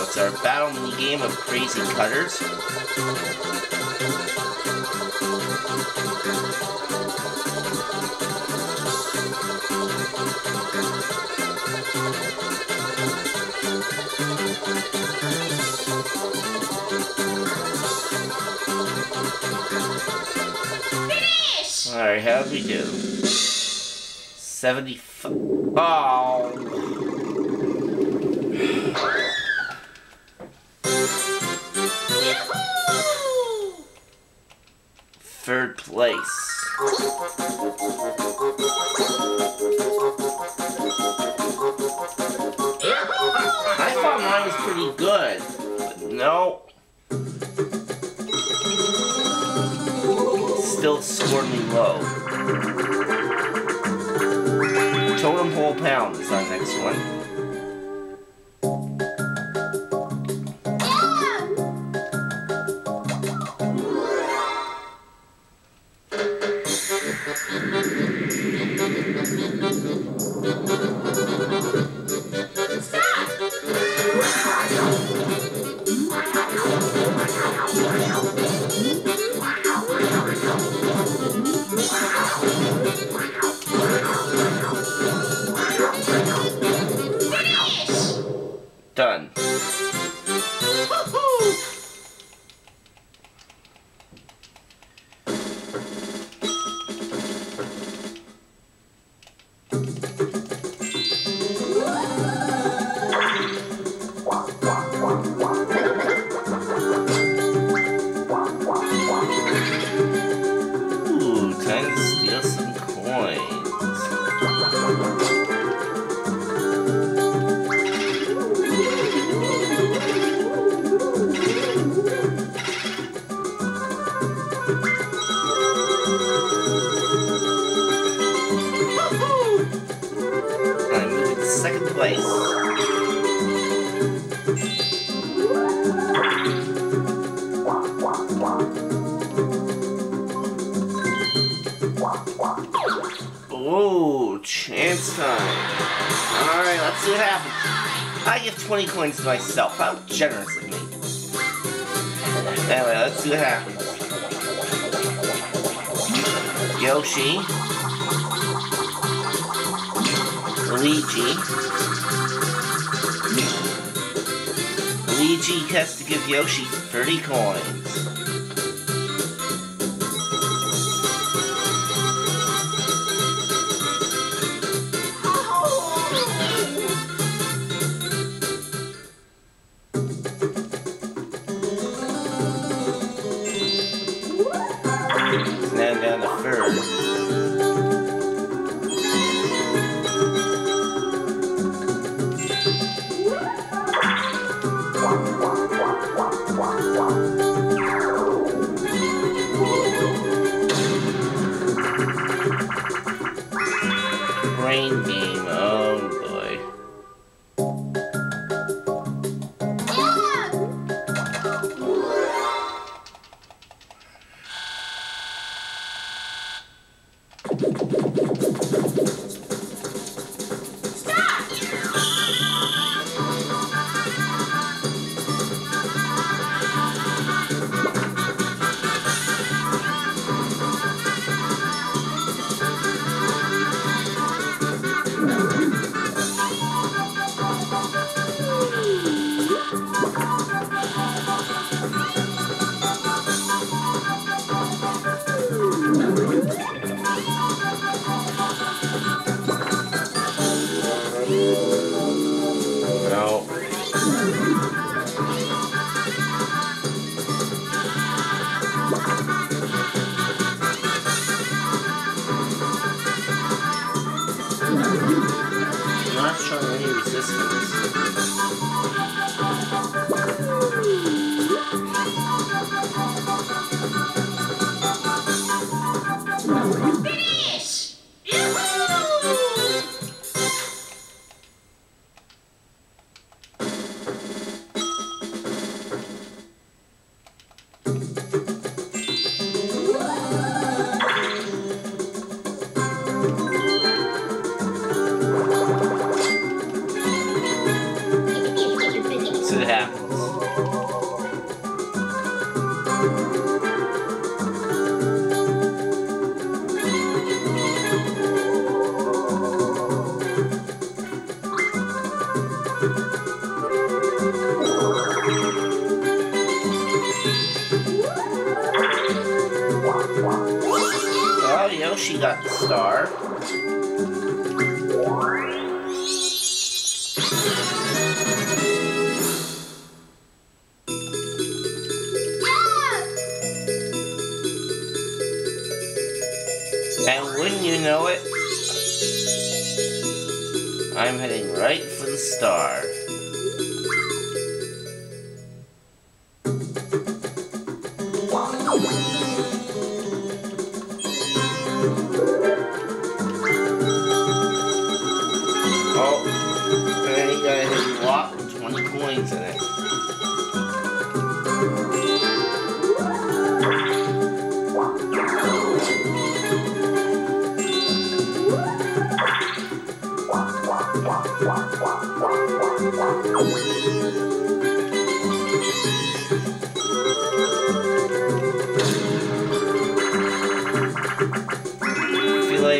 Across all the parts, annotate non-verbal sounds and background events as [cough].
It's our battle mini game of crazy cutters. Finish! Alright, how we do? 75. Oh. Yahoo! Third place. I thought mine was pretty good. But no. Still scored me low. Totem Pole Pound is our next one. Second place. Ooh, chance time. Alright, let's see what happens. I give 20 coins to myself. How generous of me. Anyway, let's see what happens. Yoshi. Luigi. Luigi has to give Yoshi 30 coins. Now down to third. Showing See know it, I'm heading right for the star. Oh, you got a hidden block with 20 coins in it.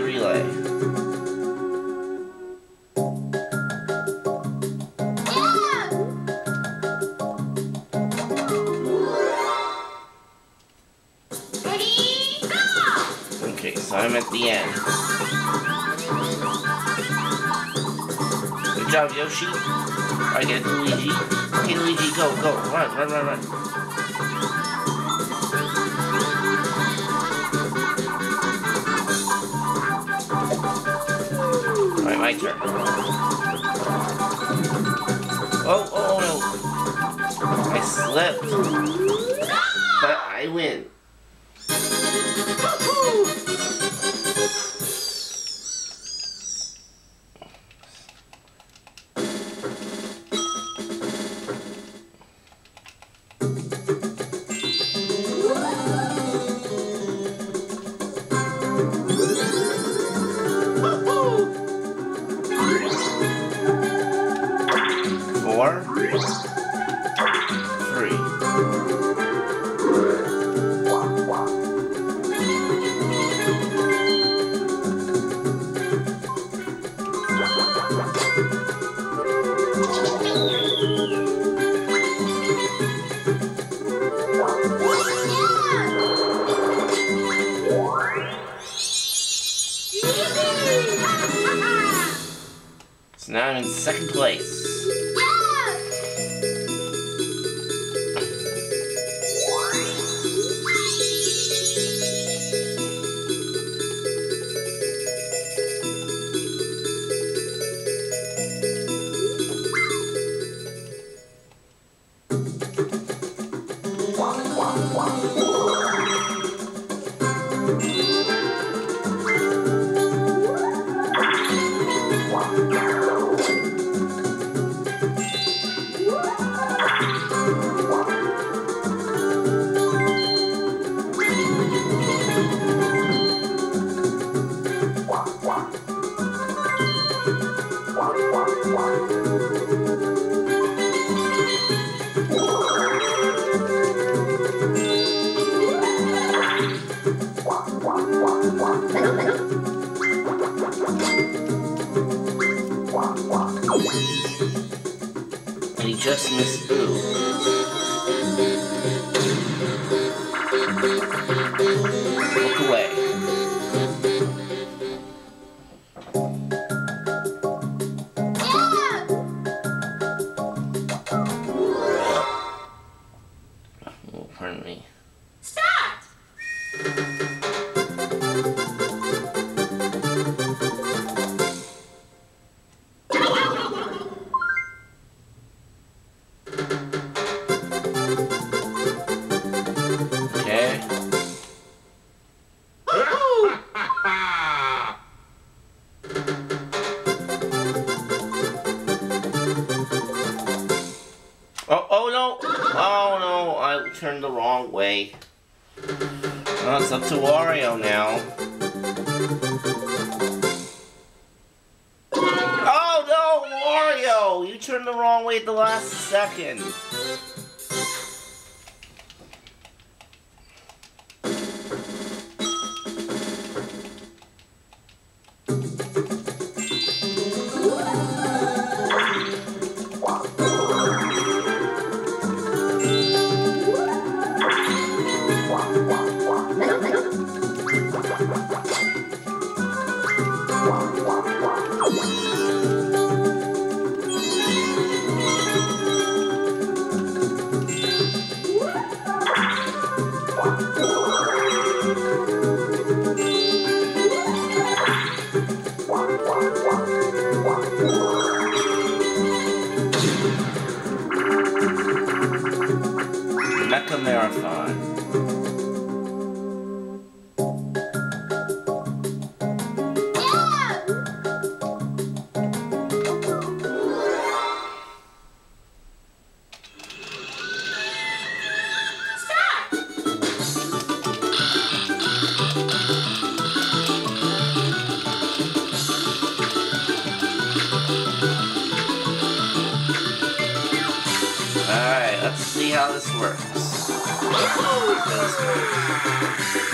Relay. Go! Okay, so I'm at the end. Good job, Yoshi. I get Luigi. Okay, Luigi, go, go, run, run, run, run. Alright, my turn. Oh, oh, oh, no. I slipped. But I win. I'm in second place. And turned the wrong way. Oh, it's up to Wario now. Oh no, Wario! You turned the wrong way at the last second. and they are fine. Alright, let's see how this works. Oh! Yahoo!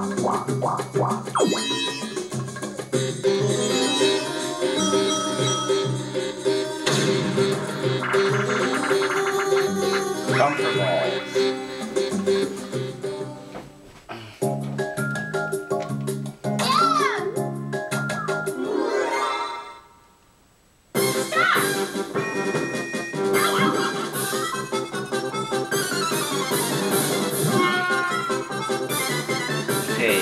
Okay.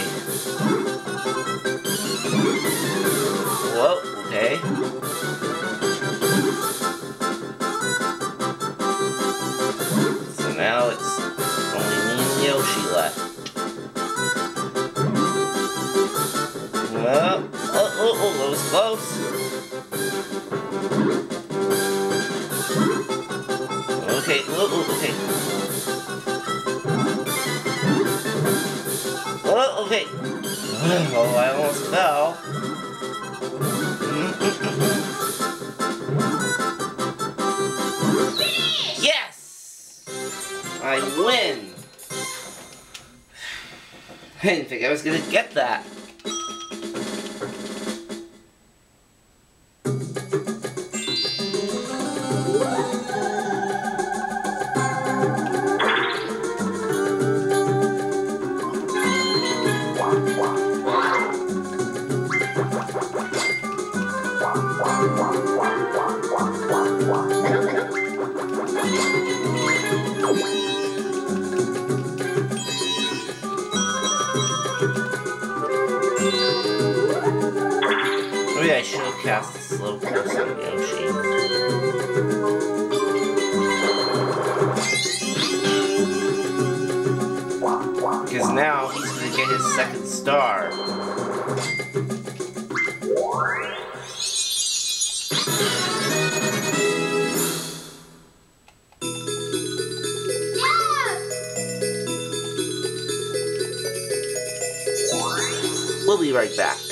Whoa, okay. So now it's only me and Yoshi left. Well, oh, oh, oh, that was close. Okay, oh, oh, okay. Okay. Oh, I almost fell. Yes! I win! [sighs] I didn't think I was gonna get that. Slow Yoshi. Because now he's gonna get his second star. We'll be right back.